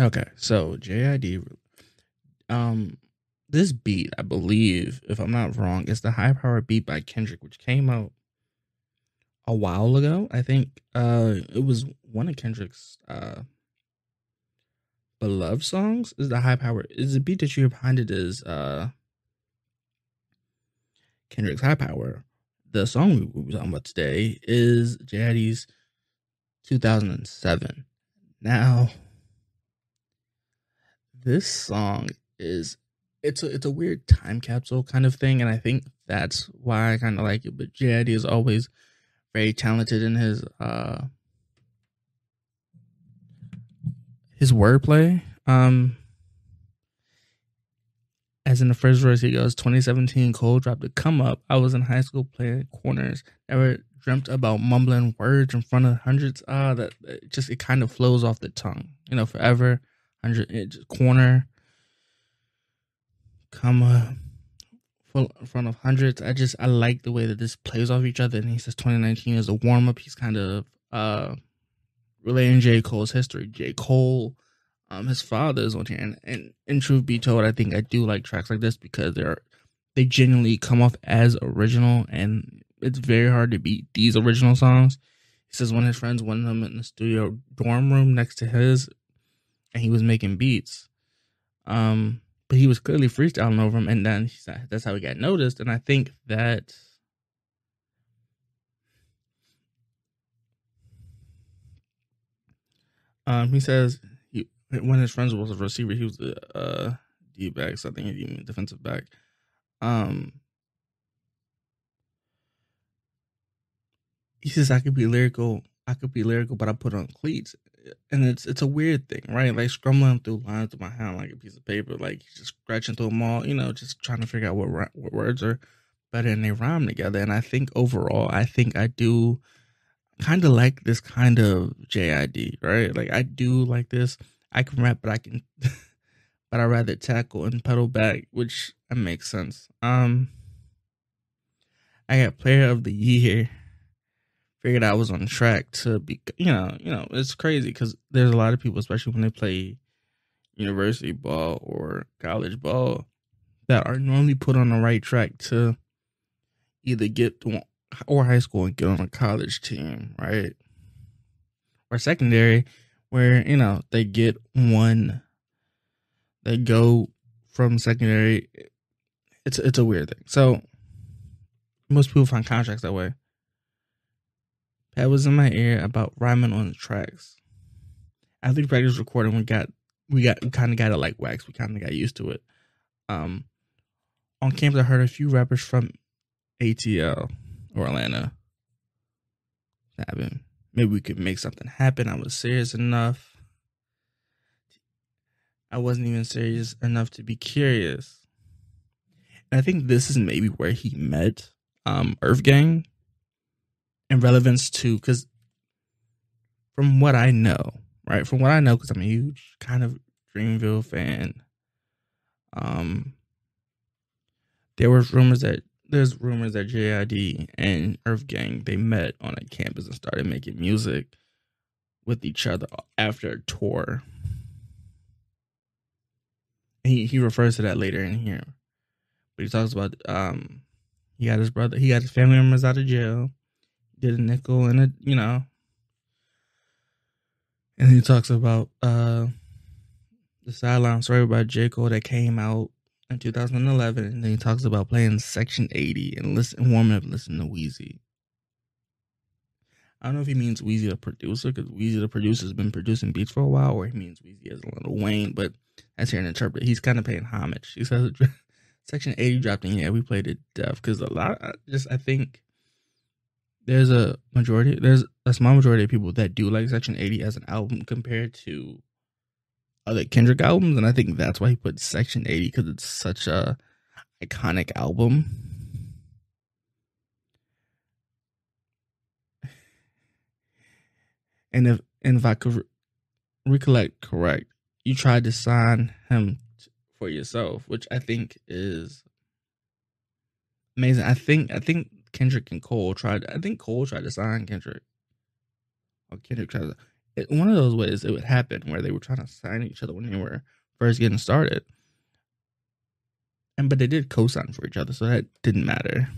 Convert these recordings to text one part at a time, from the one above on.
Okay, so JID, um, this beat, I believe, if I'm not wrong, is the High Power beat by Kendrick, which came out a while ago. I think uh it was one of Kendrick's uh beloved songs. Is the High Power is the beat that you behind it is uh Kendrick's High Power. The song we were talking about today is JID's 2007. Now, this song is it's a it's a weird time capsule kind of thing, and I think that's why I kind of like it. But JID is always very talented in his uh his wordplay. Um, as in the first verse, he goes, 2017 Cole drop to come up. I was in high school playing corners. Never dreamt about mumbling words in front of hundreds. Ah, that it just it kind of flows off the tongue. You know, forever, hundred it just corner, come up, full in front of hundreds. I just I like the way that this plays off each other. And he says 2019 is a warm up. He's kind of uh relaying J Cole's history. J Cole. Um, his father is on here, and, and in truth be told, I think I do like tracks like this because they're they genuinely come off as original, and it's very hard to beat these original songs. He says one of his friends wanted him in the studio dorm room next to his, and he was making beats. Um, but he was clearly freestyling over him, and then that's how he got noticed. And I think that um, he says he, his friends was a receiver. He was a uh, D back, so I think he mean defensive back. Um, he says I could be lyrical. I could be lyrical, but I put on cleats, and it's it's a weird thing, right? Like scrumbling through lines with my hand like a piece of paper, like just scratching through them all, you know, just trying to figure out what what words are better and they rhyme together. And I think overall, I think I do kind of like this kind of JID, right? Like I do like this. I can rap, but I can, but I rather tackle and pedal back, which makes sense. Um, I got Player of the Year figured I was on track to be, you know, you know, it's crazy because there's a lot of people, especially when they play university ball or college ball, that are normally put on the right track to either get to, or high school and get on a college team, right? Or secondary, where you know they get one, they go from secondary. It's it's a weird thing. So most people find contracts that way. That was in my ear about rhyming on the tracks. After the practice recording, we got we got we kind of got it like wax. We kind of got used to it. Um, on campus, I heard a few rappers from ATL or Atlanta. Happen. Maybe we could make something happen. I was serious enough. I wasn't even serious enough to be curious. And I think this is maybe where he met um Earth Gang and relevance to because from what I know, right? From what I know, because I'm a huge kind of Dreamville fan. Um, there was rumors that there's rumors that JID and Earth Gang they met on a campus and started making music with each other after a tour. He he refers to that later in here, but he talks about um he got his brother, he got his family members out of jail did a nickel and a you know and he talks about uh the sideline story about J. Cole that came out in 2011 and then he talks about playing section 80 and listen warming up listening to Weezy. I don't know if he means Wheezy the producer because Wheezy the producer has been producing beats for a while, or he means Weezy as a little Wayne, but that's here an interpret. He's kind of paying homage. He says Section 80 dropped in, yeah, we played it deaf because a lot, I just I think there's a majority there's a small majority of people that do like Section 80 as an album compared to other Kendrick albums, and I think that's why he put Section 80 because it's such a iconic album. And if and if I could recollect correct, you tried to sign him for yourself, which I think is amazing. I think I think Kendrick and Cole tried. I think Cole tried to sign Kendrick. Or Kendrick tried to. it, one of those ways it would happen where they were trying to sign each other when they were first getting started. And but they did co-sign for each other, so that didn't matter.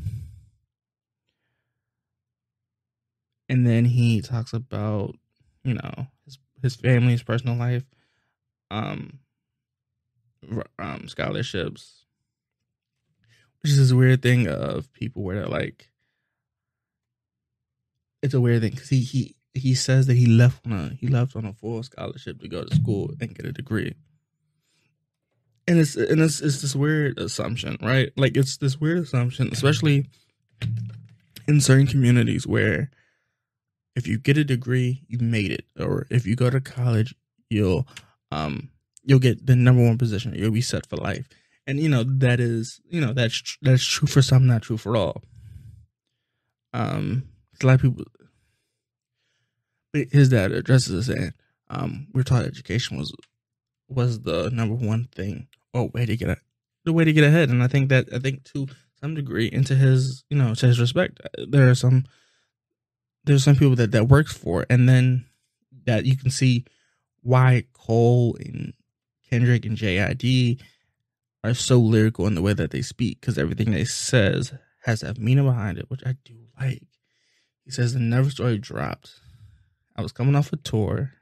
And then he talks about, you know, his his family's personal life, um, um, scholarships, which is this weird thing of people where they're like, it's a weird thing because he he he says that he left on a he left on a full scholarship to go to school and get a degree. And it's and it's it's this weird assumption, right? Like it's this weird assumption, especially in certain communities where if you get a degree, you made it, or if you go to college, you'll um you'll get the number one position. You'll be set for life, and you know that is you know that's that's true for some, not true for all. Um, a lot of people his dad addresses it saying, um, we're taught education was was the number one thing or way to get a, the way to get ahead. And I think that I think to some degree into his you know to his respect, there are some there's some people that that works for, and then that you can see why Cole and Kendrick and JID are so lyrical in the way that they speak because everything they says has a meaning behind it, which I do like. He says the never story dropped I was coming off a tour.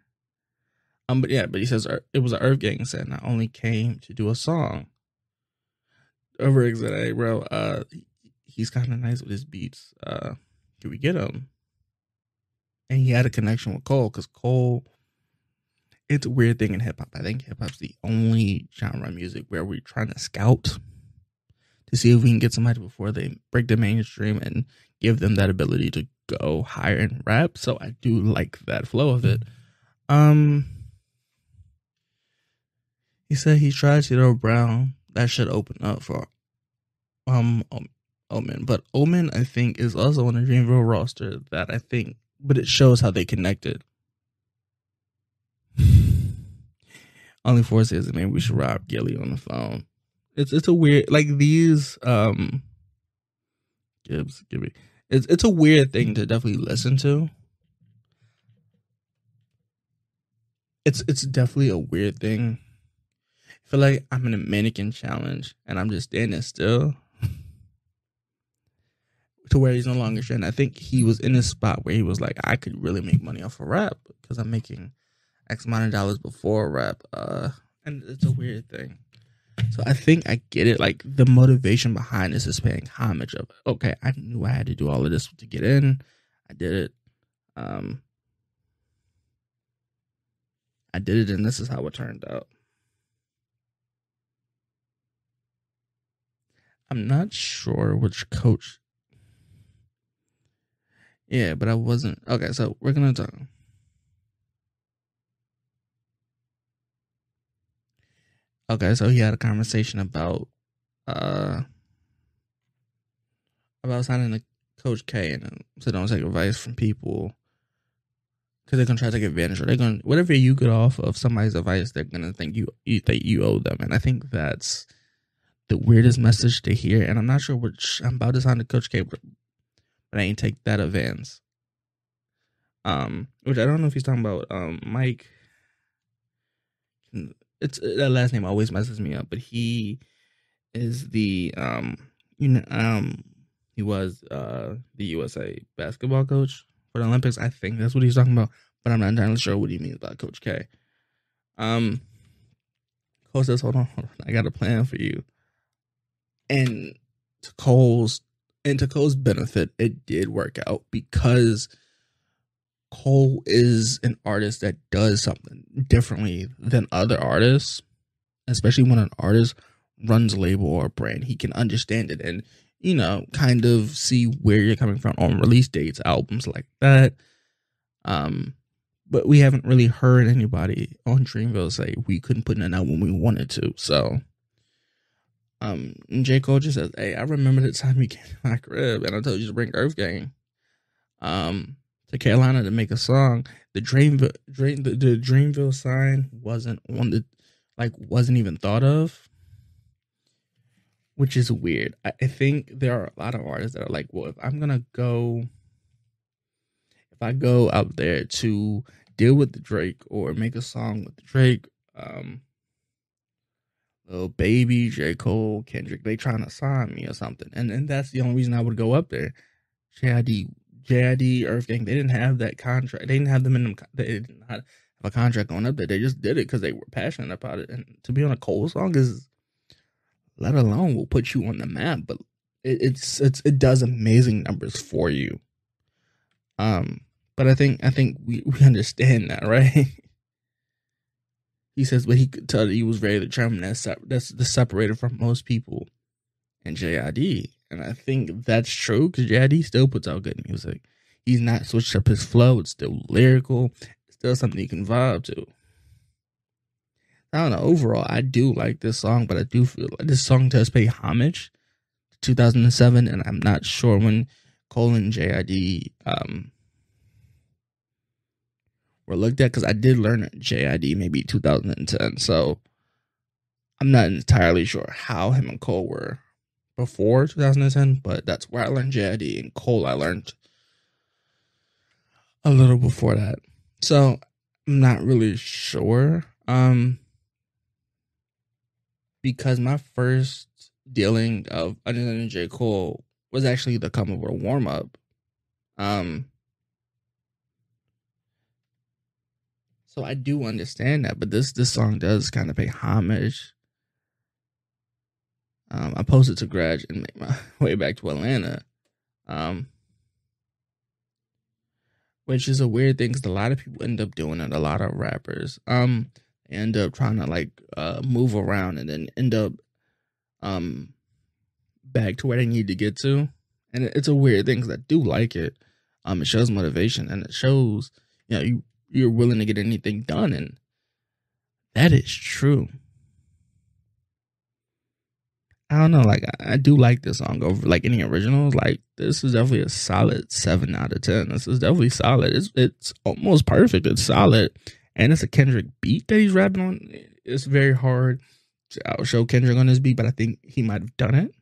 Um, but yeah, but he says it was an Earth Gang set, and I only came to do a song. Over excited, bro. Uh, he's kind of nice with his beats. Uh, can we get him? And he had a connection with Cole because Cole. It's a weird thing in hip hop. I think hip hop's the only genre of music where we're trying to scout to see if we can get somebody before they break the mainstream and give them that ability to go higher in rap. So I do like that flow of it. Um, he said he tried Tito Brown. That should open up for um Omen, but Omen I think is also on the Dreamville roster that I think, but it shows how they connected. Only four says maybe we should rob Gillie on the phone. It's it's a weird like these um Gibbs Gibby it's it's a weird thing to definitely listen to. It's it's definitely a weird thing. I feel like I'm in a mannequin challenge and I'm just standing still. to where he's no longer trending. I think he was in a spot where he was like, I could really make money off of rap because I'm making X amount of dollars before rap. Uh, and it's a weird thing. So I think I get it. Like the motivation behind this is paying homage of okay, I knew I had to do all of this to get in. I did it. Um I did it and this is how it turned out. I'm not sure which coach. Yeah, but I wasn't okay, so we're gonna talk. Okay, so he had a conversation about uh about signing to Coach K and so don't take advice from people because they're gonna try to take advantage or they're gonna whatever you get off of somebody's advice, they're gonna think you, you that you owe them, and I think that's the weirdest message to hear. And I'm not sure which I'm about to sign to Coach K, but, but I ain't take that advance. Um, which I don't know if he's talking about um Mike it's that last name always messes me up, but he is the um you know um he was uh the USA basketball coach for the Olympics. I think that's what he's talking about, but I'm not entirely sure what he means by Coach K. Um, Cole says, "Hold on, hold on, I got a plan for you." And to Cole's and to Cole's benefit, it did work out because Cole is an artist that does something differently than other artists, especially when an artist runs a label or a brand. He can understand it and, you know, kind of see where you're coming from on release dates, albums like that. Um, but we haven't really heard anybody on Dreamville say we couldn't put in an album we wanted to. So, um, J. Cole just says, Hey, I remember the time you came to my crib and I told you to bring Earth Gang. Um, to Carolina to make a song. The Dreamville, Dream, the, the Dreamville sign wasn't on the, like, wasn't even thought of, which is weird. I, I think there are a lot of artists that are like, well, if I'm gonna go, if I go out there to deal with the Drake or make a song with the Drake, um, Lil Baby, J. Cole, Kendrick, they trying to sign me or something. And and that's the only reason I would go up there. JID, JID, Earth Gang, they didn't have that contract. They didn't have them in them. They didn't have a contract going up there. They just did it because they were passionate about it. And to be on a Cole song is, let alone will put you on the map, but it, it's it's it does amazing numbers for you. Um, but I think I think we, we understand that, right? he says, but he could tell that he was very determined. That's that's the separated from most people and JID, and I think that's true because JID still puts out good music. He's not switched up his flow. It's still lyrical. It's still something you can vibe to. I don't know. Overall, I do like this song, but I do feel like this song does pay homage to 2007, and I'm not sure when Cole and JID um, were looked at because I did learn JID maybe 2010. So I'm not entirely sure how him and Cole were before 2010, but that's where I learned JID. And Cole, I learned a little before that. So I'm not really sure. Um, because my first dealing of understanding J. Cole was actually the come over warm up. Um, so I do understand that, but this this song does kind of pay homage. Um, I posted to Grudge and made my way back to Atlanta, um, which is a weird thing because a lot of people end up doing it. A lot of rappers, um, end up trying to like uh, move around and then end up um back to where they need to get to. And it's a weird thing because I do like it. Um, it shows motivation and it shows you know you you're willing to get anything done, and that is true. I don't know, like I, I do like this song over like any originals. Like this is definitely a solid seven out of ten. This is definitely solid. It's it's almost perfect. It's solid, and it's a Kendrick beat that he's rapping on. It's very hard to show Kendrick on this beat, but I think he might have done it.